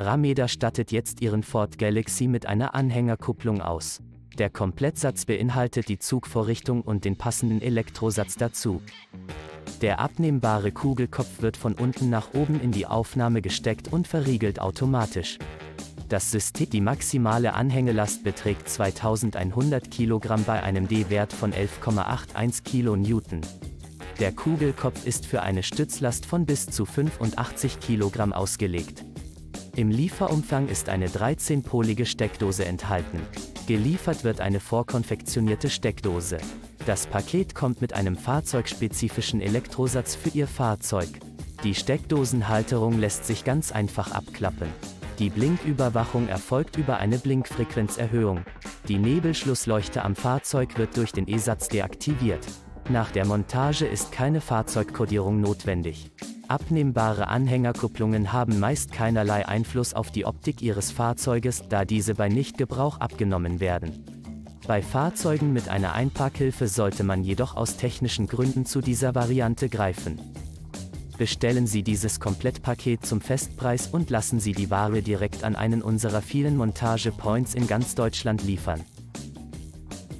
Rameda stattet jetzt ihren Ford Galaxy mit einer Anhängerkupplung aus. Der Komplettsatz beinhaltet die Zugvorrichtung und den passenden Elektrosatz dazu. Der abnehmbare Kugelkopf wird von unten nach oben in die Aufnahme gesteckt und verriegelt automatisch. Das System, die maximale Anhängelast beträgt 2100 kg bei einem D-Wert von 11,81 kN. Der Kugelkopf ist für eine Stützlast von bis zu 85 kg ausgelegt. Im Lieferumfang ist eine 13-polige Steckdose enthalten. Geliefert wird eine vorkonfektionierte Steckdose. Das Paket kommt mit einem fahrzeugspezifischen Elektrosatz für Ihr Fahrzeug. Die Steckdosenhalterung lässt sich ganz einfach abklappen. Die Blinküberwachung erfolgt über eine Blinkfrequenzerhöhung. Die Nebelschlussleuchte am Fahrzeug wird durch den E-Satz deaktiviert. Nach der Montage ist keine Fahrzeugkodierung notwendig. Abnehmbare Anhängerkupplungen haben meist keinerlei Einfluss auf die Optik Ihres Fahrzeuges, da diese bei Nichtgebrauch abgenommen werden. Bei Fahrzeugen mit einer Einparkhilfe sollte man jedoch aus technischen Gründen zu dieser Variante greifen. Bestellen Sie dieses Komplettpaket zum Festpreis und lassen Sie die Ware direkt an einen unserer vielen Montage-Points in ganz Deutschland liefern.